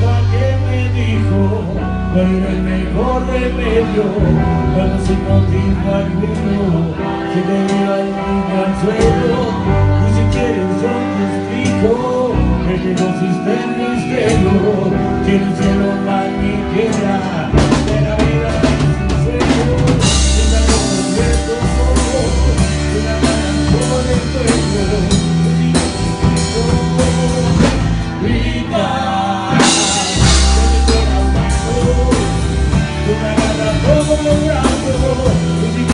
nada que me dijo fue el mejor remedio cuando sin motivo alguno se te lleva el niño al suelo y si quieres yo te explico que consiste el misterio tienes el Oh, yeah.